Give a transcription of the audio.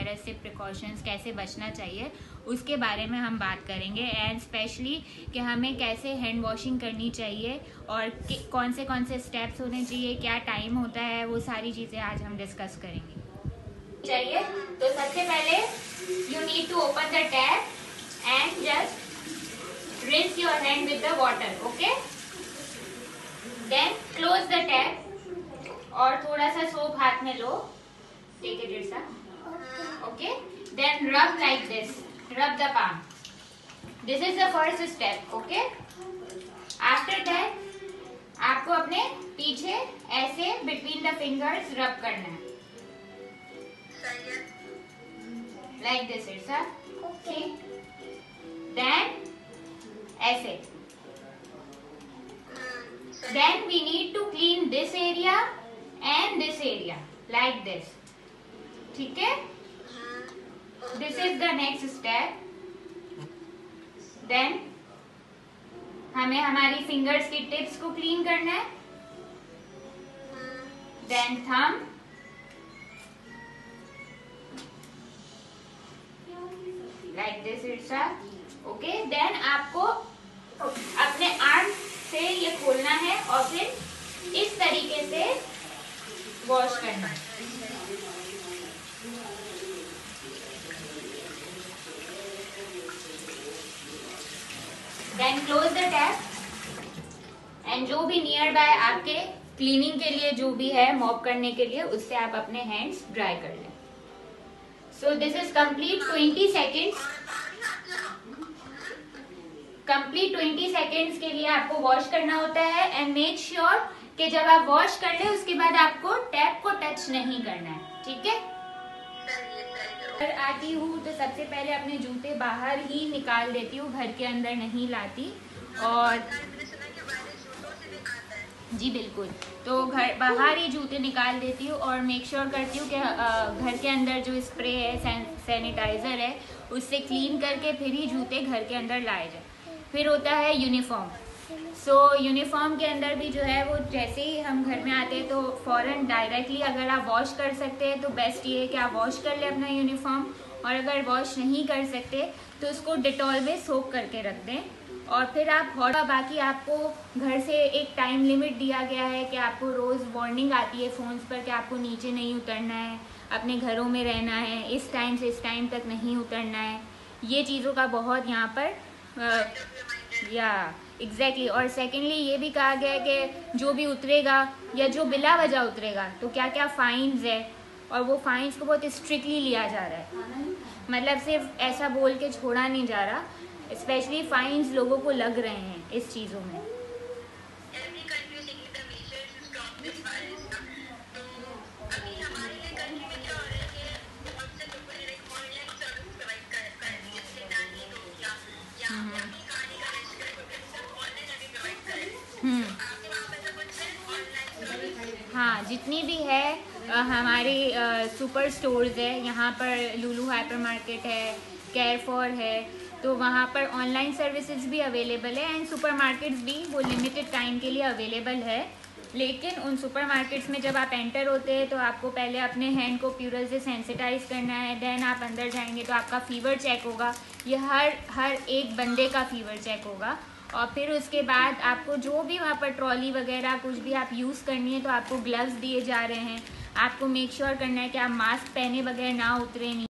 Virus से precautions कैसे बचना चाहिए, उसके बारे में हम बात करेंगे। एंड स्पेशली कि हमें कैसे हैंड वॉशिंग करनी चाहिए और कौन से कौन से स्टेप्स होने चाहिए, क्या टाइम होता है, वो सारी चीज़ें आज हम डिस्कस करेंगे। चाहिए तो सबसे पहले you need to open the tap and just rinse your hand with the water, okay? Then close the tap और थोड़ा सा सोप हाथ में लो। Take it it's okay? Then rub like this. Rub the palm. This is the first step okay? After that आपको अपने पीछे ऐसे बिटवीन द फिंगर्स रब करना है। Like this it sir okay then ऐसे। Then we need to clean this area and this area like this ठीक है? This is the next step. Then, हमें हमारी फिंगर्स की टिप्स को क्लीन करना है. Then thumb like this it's okay then आपको अपने आर्म से ये खोलना है और फिर इस तरीके से वॉश करना है देन क्लोज टैप एंड जो भी नियर बाय आपके क्लीनिंग के लिए जो भी है मॉप करने के लिए, उससे आप अपने हैंड्स ड्राई कर लें। So this is complete twenty seconds complete twenty seconds के लिए आपको वॉश करना होता है एंड मेक श्योर कि जब आप वॉश कर ले, उसके बाद आपको टैप को टच नहीं करना है। ठीक है? अगर आती हूँ तो सबसे पहले अपने जूते बाहर ही निकाल देती हूँ, घर के अंदर नहीं लाती। और जी बिल्कुल। तो घर बाहर ही जूते निकाल देती हूँ और मेक श्योर sure करती हूँ कि घर के अंदर जो स्प्रे है सैनिटाइज़र है उससे क्लीन करके फिर ही जूते घर के अंदर लाए जाए। फिर होता है यूनिफॉर्म सो so, यूनिफॉर्म के अंदर भी जो है वो जैसे ही हम घर में आते हैं तो फ़ौरन डायरेक्टली अगर आप वॉश कर सकते हैं तो बेस्ट ये है कि आप वॉश कर लें अपना यूनिफॉर्म और अगर वॉश नहीं कर सकते तो उसको डिटॉल में सोप करके रख दें और फिर आप हॉट बाकी आपको घर से एक टाइम लिमिट दिया गया है कि आपको रोज़ वार्निंग आती है फ़ोन्स पर कि आपको नीचे नहीं उतरना है, अपने घरों में रहना है, इस टाइम से इस टाइम तक नहीं उतरना है ये चीज़ों का बहुत यहाँ पर या एग्जैक्टली exactly. और सेकेंडली ये भी कहा गया है कि जो भी उतरेगा या जो बिला वजह उतरेगा तो क्या क्या फाइन्स है और वो फाइन्स को बहुत स्ट्रिक्टली लिया जा रहा है। मतलब सिर्फ़ ऐसा बोल के छोड़ा नहीं जा रहा स्पेशली फाइन्स लोगों को लग रहे हैं इस चीज़ों में। हाँ जितनी भी है हमारी सुपर स्टोर्स है, यहाँ पर लुलू हाइपर मार्केट है केयर फॉर है तो वहाँ पर ऑनलाइन सर्विसेज़ भी अवेलेबल है एंड सुपर मार्केट्स भी वो लिमिटेड टाइम के लिए अवेलेबल है। लेकिन उन सुपर मार्केट्स में जब आप एंटर होते हैं तो आपको पहले अपने हैंड को प्यूरल से सेंसिटाइज करना है देन आप अंदर जाएँगे तो आपका फीवर चेक होगा। ये हर हर एक बंदे का फीवर चेक होगा। और फिर उसके बाद आपको जो भी वहाँ पर ट्रॉली वगैरह कुछ भी आप यूज़ करनी है तो आपको ग्लव्स दिए जा रहे हैं। आपको मेक श्योर sure करना है कि आप मास्क पहने बगैर ना उतरे नहीं